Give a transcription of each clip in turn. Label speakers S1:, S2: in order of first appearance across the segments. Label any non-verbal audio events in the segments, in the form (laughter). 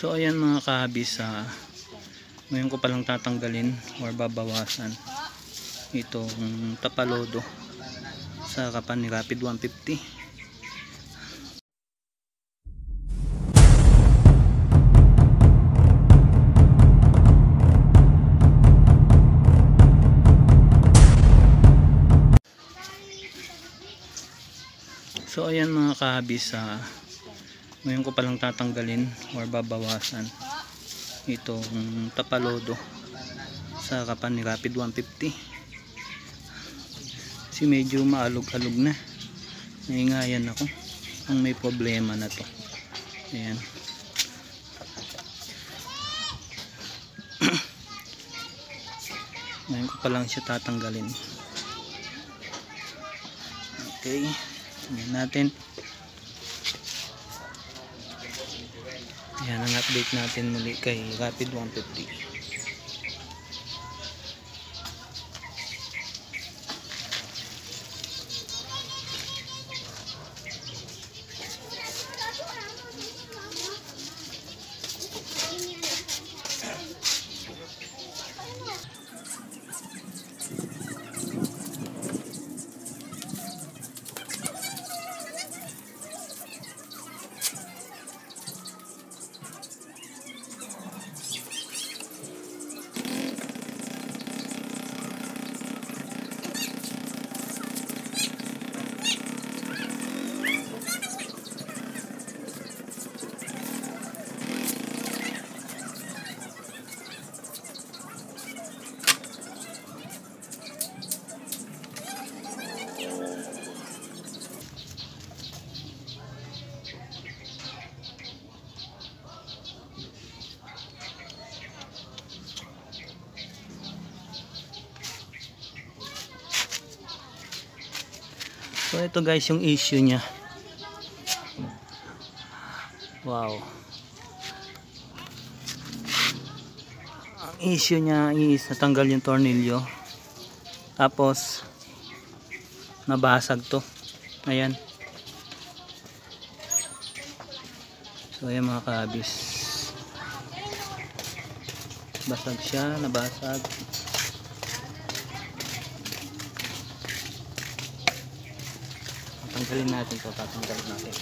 S1: So ayan mga kahabis, ah, ngayon ko palang tatanggalin or babawasan itong tapalodo sa kapan ni Rapid 150. So ayan mga kahabis, ah, ngayon ko palang tatanggalin or babawasan itong tapalodo sa kapan ni Rapid 150 kasi medyo maalog-alog na. Naingayan ako. Ang may problema na to. Ayan. (clears throat) Ngayon ko palang siya tatanggalin. Okay. Tingnan natin Yan ang update natin muli kay Rapid 150. So ito guys yung issue niya. Wow. Ang issue niya is natanggal yung tornilyo. Tapos nabasag to. Ayan. So ayan mga kabis. Basag siya, nabasag. Tanggalin natin to, tatanggalin natin.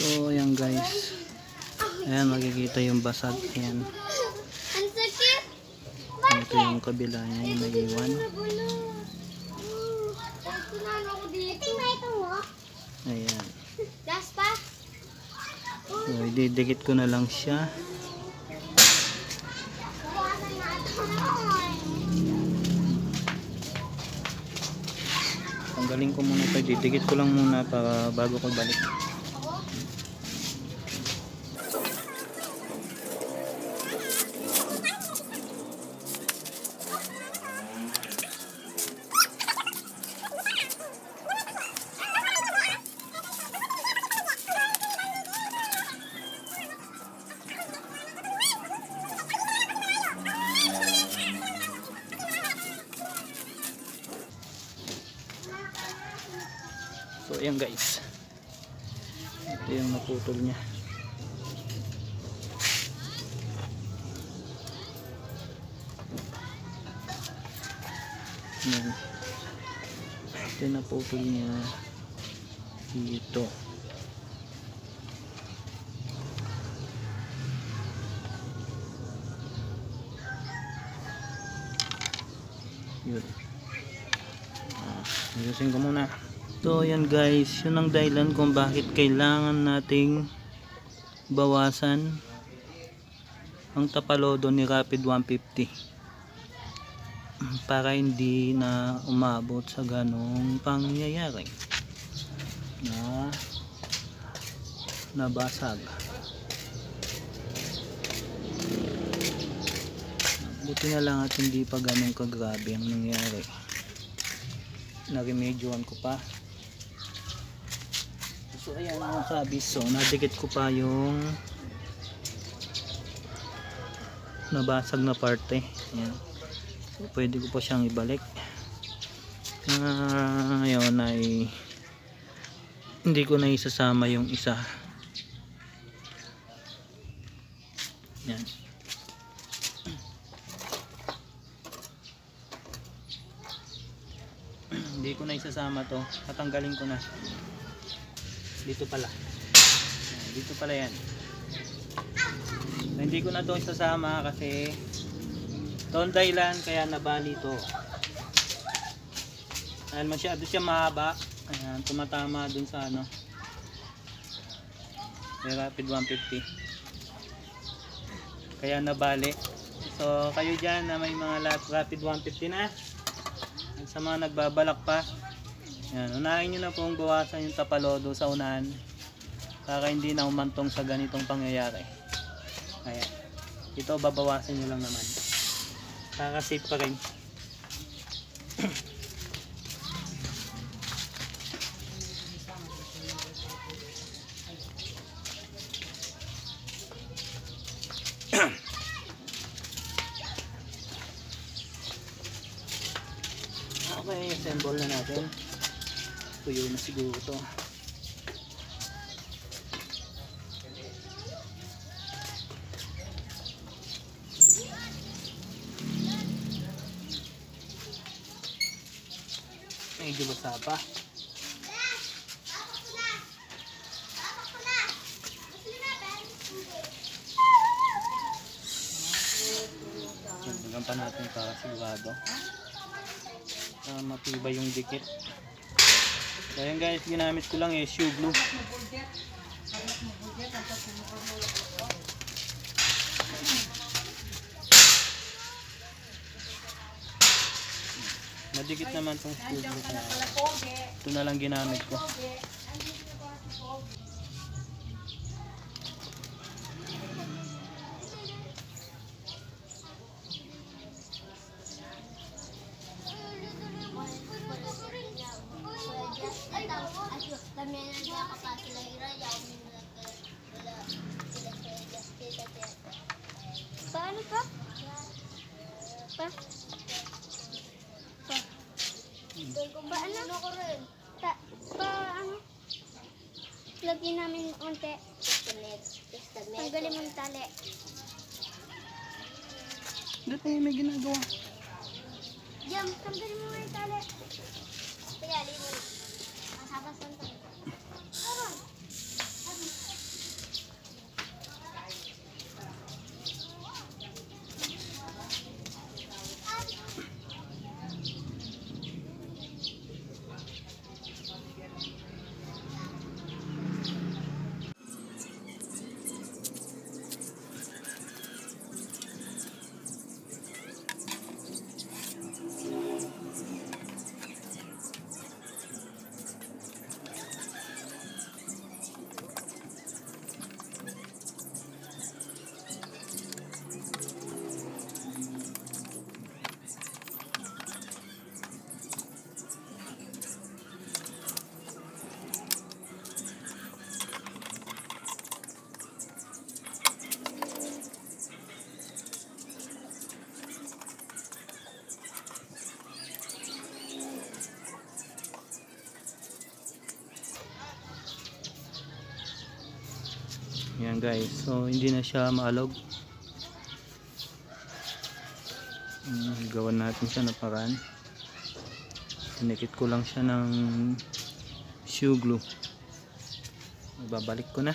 S1: So ayan guys. Ayan makikita yung basag. Ayan. Ito yung kabila niya yung naiwan. Ayan. So ididikit ko na lang siya. Tanggalin ko muna ito. Didikit ko lang muna para bago ko balik. ayan guys. Ito yung naputol niya. Ayan. Ito yung naputol niya dito. Yun. Ah, ayusin ko muna so yan guys. Yun ang dahilan kung bakit kailangan nating bawasan ang tapalodo ni Rapid 150 para hindi na umabot sa ganong pangyayari na nabasag. Buti na lang at hindi pa ganong kagrabe ang nangyari. Naremedyoan ko pa so ayan mga kabis so nadikit ko pa yung nabasag na parte. Ayan. So pwede ko pa siyang ibalik. Ah, ngayon ay hindi ko na isasama yung isa. Yan hindi ko na isasama to. Tatanggalin ko na dito pala. Dito pala yan. So, hindi ko na to isasama kasi ito ang dahilan kaya nabali to. Dahil masyado siya mahaba. Ayan, tumatama dun sa ano. May rapid 150 kaya nabali. So kayo dyan na may mga rapid 150 na. At sa mga nagbabalak pa yan, unahin nyo na pong bawasan yung tapalodo sa unahan para hindi na umantong sa ganitong pangyayari. Ayan. Ito babawasan nyo lang naman. Para safe pa rin. (coughs) Okay, assemble na natin. Tuyo na siguro to. Medyo basa pa. Hanggang pa natin para sigurado. Para matibay yung dikit. So ayan guys, ginamit ko lang eh, shoe glue. Madikit naman tong shoe glue. Ito na lang ginamit ko.
S2: Paano? Ta pa ano? Lagyan namin unti. Tanggalin mo yung tali.
S1: Dito eh, may ginagawa.
S2: Jam, tanggalin mo nga yung tali. Kaya, limon. Masabas lang
S1: Yan guys, so hindi na siya maalog. Gawan natin siya na paraan. Sinikit ko lang siya ng shoe glue. Ibabalik ko na.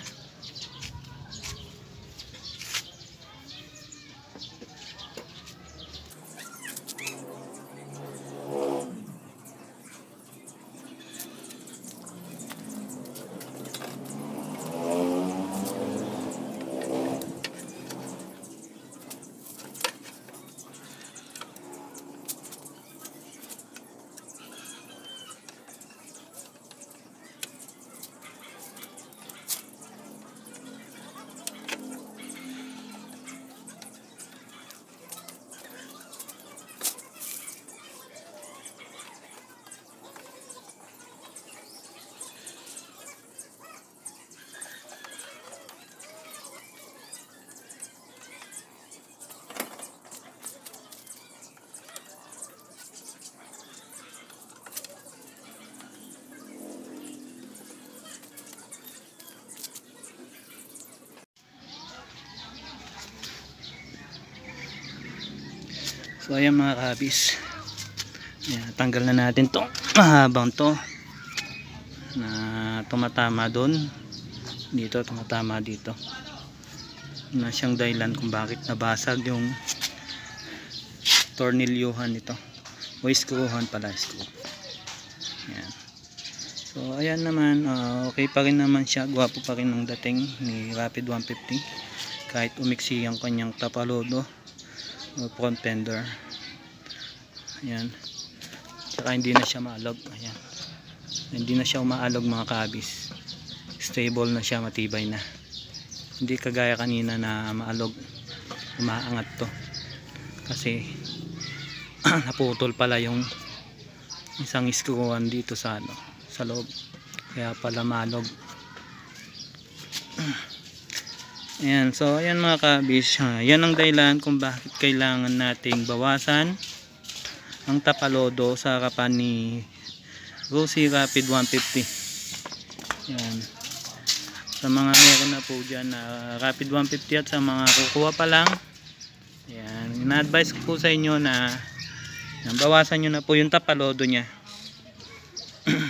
S1: So ayan mga kabis. Ayan, tanggal na natin to mahabang (clears throat) to na tumatama doon. Dito tumatama dito. Na siyang dahilan kung bakit nabasag yung tornilyuhan nito. O screwhan pala screw. Ayan. So ayan naman, ah, okay pa rin naman siya. Gwapo pa rin ng dating ni Rapid 150. Kahit umiksi ang kanyang tapalodo o front fender. Ayan. Tsaka hindi na siya maalog. Ayan. Hindi na siya umaalog mga kabis. Stable na siya, matibay na. Hindi kagaya kanina na maalog. Umaangat to. Kasi (clears throat) naputol pala yung isang screwan dito sa ano, sa loob. Kaya pala malog. (clears throat) Ayan, so ayan mga kabis, ha, yan ang dahilan kung bakit kailangan nating bawasan ang tapalodo sa harapan ni Rosie Rapid 150. Yan. Sa mga meron na po dyan na Rapid 150 at sa mga kukuha pa lang, yan, ina-advise ko po sa inyo na, na bawasan nyo na po yung tapalodo niya. (clears throat)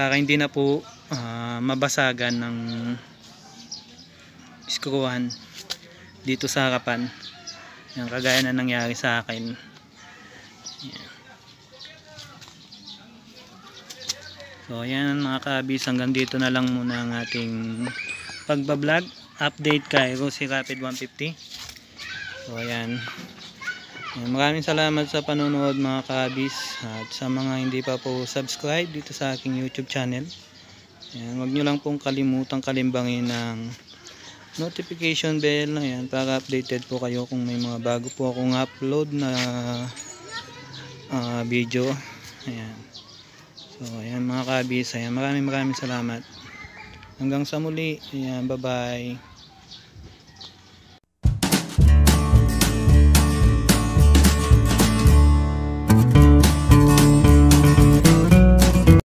S1: Para hindi na po ah, mabasagan ng screwan dito sa harapan. Yan, kagaya na nangyari sa akin. Yan. So ayan mga kabis, hanggang dito na lang muna ang ating pagbablog. Update kay Rosie Rapid 150. So. Ayan, Maraming salamat sa panonood mga kabis at sa mga hindi pa po subscribe dito sa aking YouTube channel. Ayan, huwag nyo lang pong kalimutang kalimbangin ng notification bell ayan, para updated po kayo kung may mga bago po akong upload na ah, video. Ayan. So, ayan mga kabis. Ayan, maraming maraming salamat. Hanggang sa muli. Ayan, bye-bye.